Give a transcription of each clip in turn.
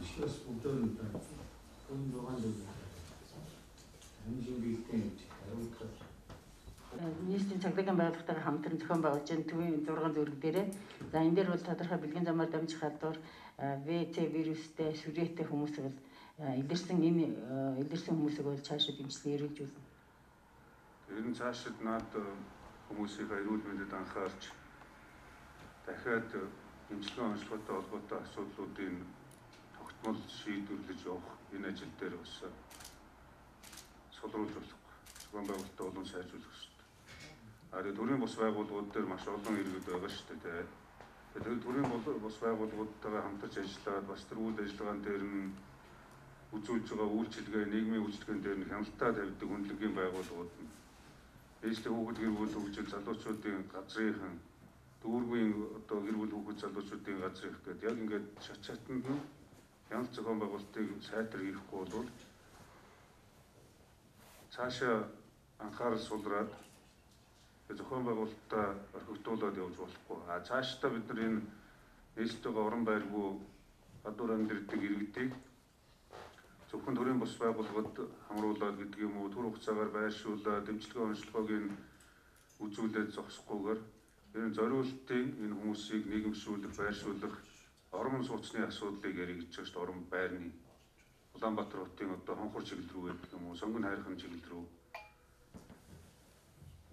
ашигаас бүгдөө өн байгаа л хамгийн бэлтэн хариултаар Нийслэлийн цагдаагийн байгууллагатайгаар хамтран зохион байгуулж байгаа төвийн 6 зөвлөг дээрээ. За энэ дээр бол тодорхой бэлгийн замаар дамжих халдвар ВЦ вирустэй сүрээтэй хүмүүсийг бол илэрсэн энэ илэрсэн хүмүүсийг бол цаашаа дэмжлэн эрүүлж болно. Тэр нь цаашид наад хүмүүсийг эрүүл мэндэд анхаарч дахиад эмчилгээ онцлоготой холбоотой асуудлуудын тогтмол шийдвэрлэж явах энэ ажил дээр бас сулруулж болох зохион байгуулалтаа олон сайжруулах хэрэгтэй. А төрийн бус байгууллагууд дээр маш олон иргэд байгаа шүү дээ. Тэгэхээр төрийн бус байгууллагуудтайгаа хамтарч ажиллаад бас тэр үйл ажиллагаан дээр нь үзүүлж байгаа үйлчилгээ, нийгмийн үйлчилгээнд дээр нь хяналтаа тавьдаг хүндлэгийн байгууллагууд нь ээжлийн хүүхэд гэр бүл хөгжил залуучуудын газрынхан дүүргийн одоо гэр бүл хүүхэд залуучуудын газрынх гэдэг яг ингээд шат шатанд нь хяналт зохион байгуулалтыг сайтар хийхгүй бол цаашаа анхаарал сулраад зохион байгуулалтаа орхигдуулаад явж болохгүй. А цаашдаа бид нар энэ нийслэлтэйгээ орон байргүй гадуур амьдэрдэг иргэдийг зөвхөн төрийн бус байгууллагад хамруулаад гэдэг юм уу, төр хугацаагаар байршуулаад дэмжлэгийн онцлогоог нь үзүүлээд зогсохгүйгээр энэ зориултын энэ хүмүүсийг нийгэмшүүлэх, байршуулах, орон сууцны асуудлыг ярих гэж байна шүү дээ. Орон байрны Улаанбаатар хотын одоо хонхор чиглэл рүү гэдэг юм уу, сонгон хайрхан чиглэл рүү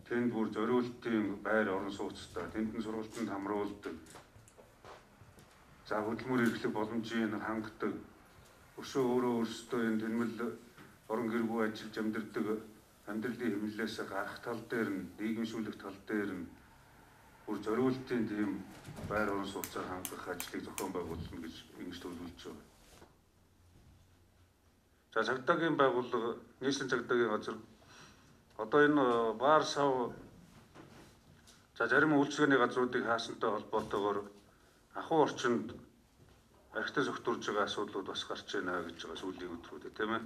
тэнд бүр зориултын байр орон сууцтай тэнд нь сургалтанд хамруулдаг за хөдөлмөр эрхлэх боломжийг хангадаг өшөө өөрөө өөрсдөө энэ тэнмэл орон гэргүй ажиллаж амьдардаг амьдралын хэмнэлээс гарах тал дээр нь нийгэмшүүлэх тал дээр нь бүр зориултын тийм байр орон сууцаар хангах ажлыг зохион байгуулна гэж ингэж төлөвлөж байна. За цагдаагийн байгууллага нийслэлийн цагдаагийн газар Одоо энэ э, баар сав за зарим үйлчлэгээний газруудыг хаасантай холбоотойгоор ахуй орчинд архитект зөвтөрж байгаа асуудлууд бас гарч байна гэж байгаа сүүлийн өдрүүдэд тийм ээ.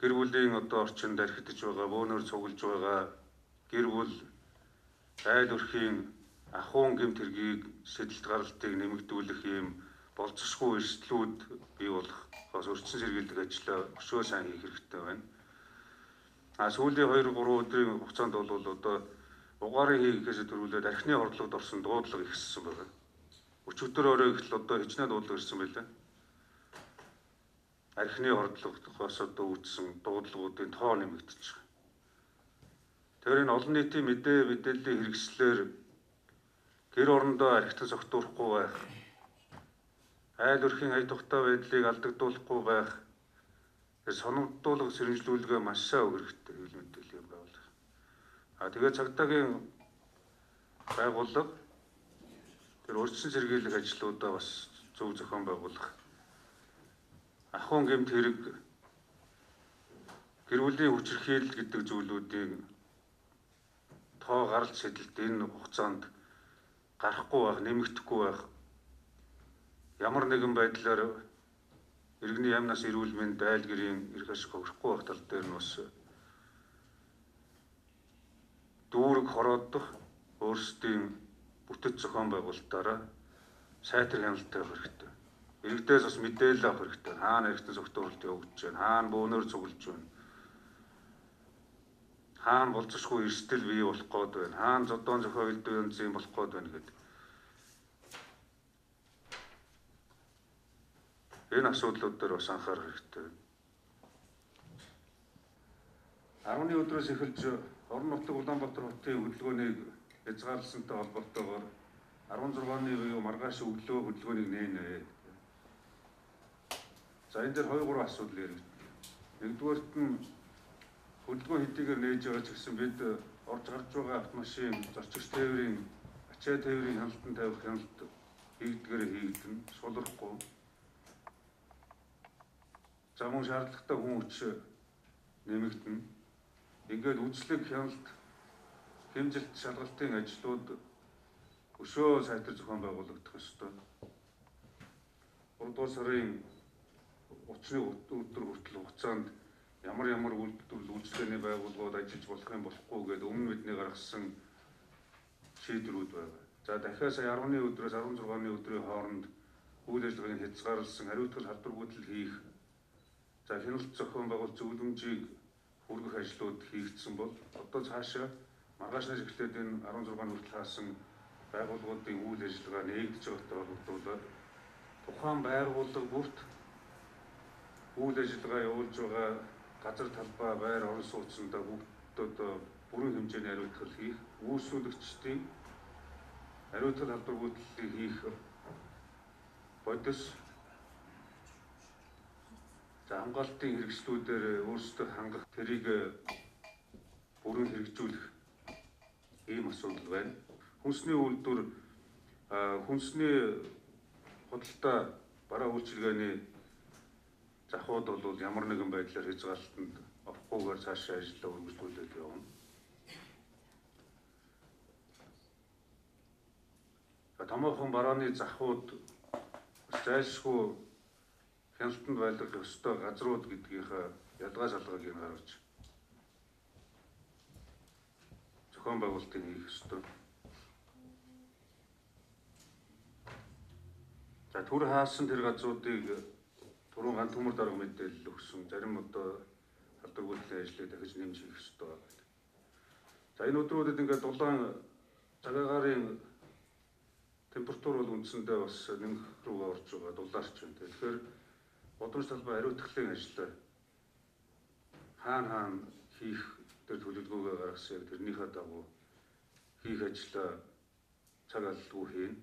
Гэр бүлийн одоо орчинд архитектж байгаа, бөөнөр цуглаж байгаа гэр бүл айл өрхийн ахуйн гэмт хэргийг сэдэлт гаралтыг нэмэгдүүлэх юм болцсохгүй эрсдлүүд бий болох бас өрчсөн сэргийлэх ажлаа өшөө сайн хийх хэрэгтэй байна. А сүүлийн 2 3 өдрийн хугацаанд бол одоо угаарын хийхээс төрүүлээд архины хордлогод орсон дуудлага ихссэн байна. Өчигдөр өөрөө ихл одоо хичнээн дуудлага ирсэн байлаа. Архины хордлогоос одоо үүдсэн дуудлагуудын тоо нэмэгдэж байгаа. Тэр энэ олон нийтийн мэдээ мэдээллийн хэрэгслэр гэр орондоо архитан согтуурахгүй байх, айл өрхийн ая тухтай байдлыг алдагдуулахгүй байх Тэр соногдуулах сэрэмжлүүлгээ маш сайн өгөх хэрэгтэй хэвлэл мэдээллийн байгууллага. А тэгээд цагдаагийн байгууллага тэр урьдчилан сэргийлэх ажлуудаа бас зөв зохион байгуулах. Ахуйн гэмт хэрэг гэр бүлийн хүчирхийлэл гэдэг зүйлүүдийн тоо гаралт шийдэлт энэ хугацаанд гарахгүй байх, нэмэгдэхгүй байх. Ямар нэгэн байдлаар иргэний яамнаас эрүүл мэнд айл гэрийн эрх ашиг хөгжихгүй байх тал дээр нь бас дүүрэг хороодох өөрсдийн бүтэц зохион байгуулалтаараа сайтар хяналттай хэрэгтэй. Иргэдээс бас мэдээлэл авах хэрэгтэй. Хаана эргэтэн зөвтөрөлт явагдаж байна, хаана бөөнөр цуглаж байна. Хаана болцсохгүй эрсдэл бий болох гээд байна. Хаана зодон зохиолд янзын болох гээд байна гэдэг Энэ асуудлууд дээр бас анхаарах хэрэгтэй. 10-ны өдрөөс эхэлж орон нутаг Улаанбаатар хотын хөдөлгөөнийг хязгаарласантай холбоотойгоор 16-ны буюу маргааш өглөө хөдөлгөөнийг нээнэ. За энэ дээр 2 3 асуудал яригдана. Нэгдүгээрт нь хөдөлгөөн хэдийгээр нээж байгаа ч гэсэн бид орж гарч байгаа автомашин зорчигч тээврийн ачаа тээврийн хяналтанд тавих хяналт хийгдгээр хийгдэн сулрахгүй За мөн шаардлагатай хүн хүч нэмэгдэнэ. Ингээд үжлэг хяналт хэмжилт шалгалтын ажлууд өшөө сайтар зохион байгуулагдах ёстой. 3 дугаар сарын 30-ны өдөр хүртэл хугацаанд ямар ямар үйлдвэрлэл үйлчлэгээний байгууллагууд ажиллаж болох юм болохгүй гэдэг өмнө бидний гаргасан шийдвэрүүд байна. За дахиад сая 10-ны өдрөөс 16-ны өдрийн хооронд үйл ажиллагааг хязгаарласан хариуцлага халдваргүйтэл хийх за хяналт зохион байгуулалт зөвлөмжийг хүргэх ажлууд хийгдсэн бол одоо цаашаа маргаашнаас эхлээд энэ 16 хүртэл хаасан байгууллагуудын үйл ажиллагаа нээгдэж байгаатай холбогдуулаад тухайн байгууллага бүрт үйл ажиллагаа явуулж байгаа газар талбай байр орон сууцндаа бүгд одоо бүрэн хэмжээний хариуцлага хийх үүсүүлэгчдийн хариуцлага халдваргүйтлийг хийх бодис за хамгаалтын хэрэгслүүдээр өөрсдөө хангах тэрийг бүрэн хэрэгжүүлэх ийм асуудал байна. Хүнсний үйлдвэр хүнсний худалдаа бараа үйлчилгээний захууд бол ямар нэгэн байдлаар хязгаарлалтанд орохгүйгээр цаашаа ажиллаа үргэлжлүүлээд явна. Томоохон барааны захууд зайлшгүй хяналтанд байлгах ёстой газрууд гэдгийнхаа ялгаа шалгааг юм гаргаж зохион байгуулалтыг хийх ёстой. За түр хаасан тэр газруудыг түрүүн ганц төмөр дарга мэдээлэл өгсөн зарим одоо халдваргүйтгэлийн ажлыг дахиж нэмж хийх ёстой байна. За энэ өдрүүдэд ингээд дулаан цагаагаарын температур бол үндсэндээ бас нэмэх рүү орж байгаа дулаарч байна. Тэгэхээр бодомж талбай хариуцлагын ажил хаана хаана хийх тэр төлөвлөгөөгөө гаргасан яг тэрнийхээ дагуу хийх ажлаа цаг алгүй хийн.